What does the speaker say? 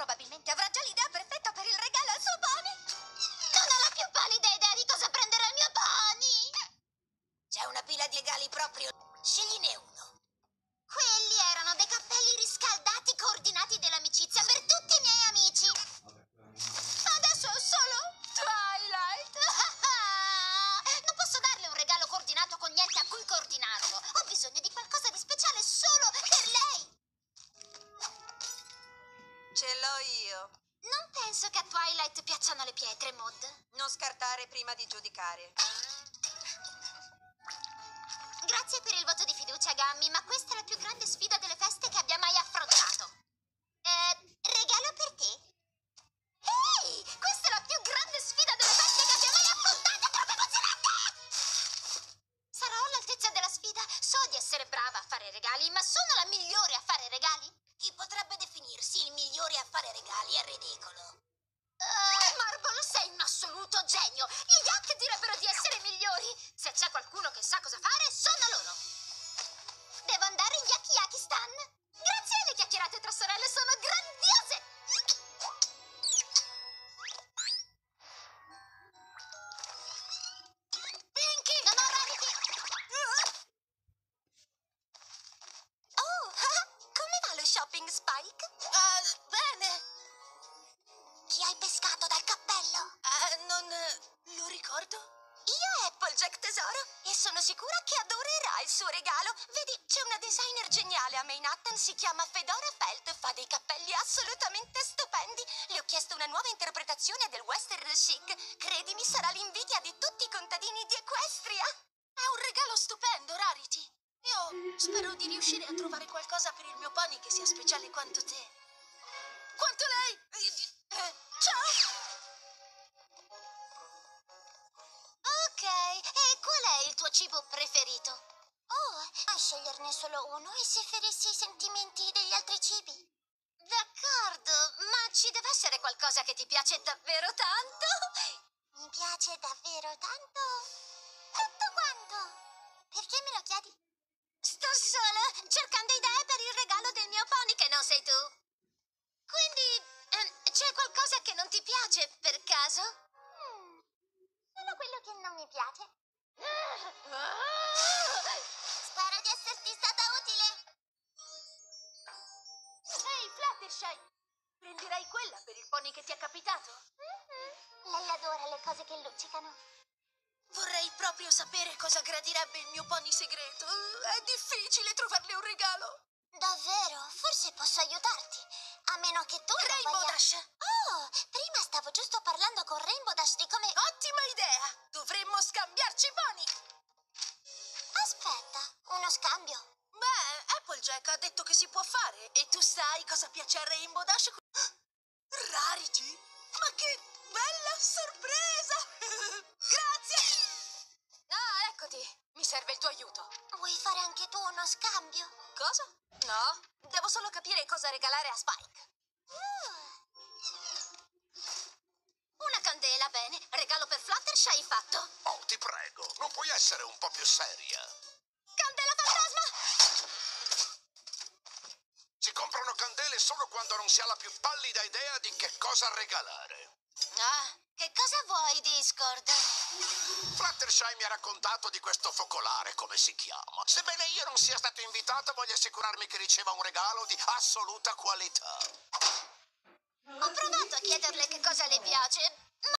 probabilmente avrà già l'idea perfetta per il regalo al suo pony. Non ho la più pallida idea di cosa prendere al mio pony! C'è una pila di regali proprio. Scegliene uno. Quelli erano dei cappelli riscaldati coordinati dell'amicizia per tutti i miei amici. Adesso ho solo Twilight. Non posso darle un regalo coordinato con niente a cui coordinarlo. Ho bisogno di qualcosa di Ce l'ho io. Non penso che a Twilight piacciono le pietre, Maud. Non scartare prima di giudicare. Grazie per il voto di fiducia, Gammy, ma questa è la più grande sfida delle feste che abbia mai affrontato. Eh, regalo per te? Ehi, questa è la più grande sfida delle feste che abbia mai affrontato! È troppo emozionante! Sarò all'altezza della sfida. So di essere brava a fare regali, ma sono la migliore a fare regali? Chi potrebbe definirsi il migliore a fare regali è ridicolo. Eh, Marble, sei un assoluto genio! Gli Yak direbbero di essere migliori! Se c'è qualcuno che sa cosa fare, sono sicura che adorerà il suo regalo. Vedi, c'è una designer geniale a Manhattan, si chiama Fedora Felt, fa dei cappelli assolutamente stupendi. Le ho chiesto una nuova interpretazione del western chic. Credimi, sarà l'invidia di tutti i contadini di Equestria. È un regalo stupendo, Rarity. Io spero di riuscire a trovare qualcosa per il mio pony che sia speciale quanto te. Sceglierne solo uno e se ferissi i sentimenti degli altri cibi. D'accordo, ma ci deve essere qualcosa che ti piace davvero tanto? Mi piace davvero tanto? Tanto quanto? Perché me lo chiedi? Ti è capitato? Lei adora le cose che luccicano. Vorrei proprio sapere cosa gradirebbe il mio pony segreto. È difficile trovarle un regalo. Davvero? Forse posso aiutarti. A meno che tu non Rainbow voglia... Dash! Oh, prima stavo giusto parlando con Rainbow Dash di come... Ottima idea! Dovremmo scambiarci pony! Aspetta, uno scambio. Beh, Applejack ha detto che si può fare. E tu sai cosa piace a Rainbow Dash? Rarity? Ma che bella sorpresa! Grazie! Ah, eccoti. Mi serve il tuo aiuto. Vuoi fare anche tu uno scambio? Cosa? No, devo solo capire cosa regalare a Spike. Una candela, bene. Regalo per Fluttershy fatto. Oh, ti prego, non puoi essere un po' più seria. Solo quando non si ha la più pallida idea di che cosa regalare. Ah, che cosa vuoi, Discord? Fluttershy mi ha raccontato di questo focolare, come si chiama. Sebbene io non sia stato invitato, voglio assicurarmi che riceva un regalo di assoluta qualità. Ho provato a chiederle che cosa le piace,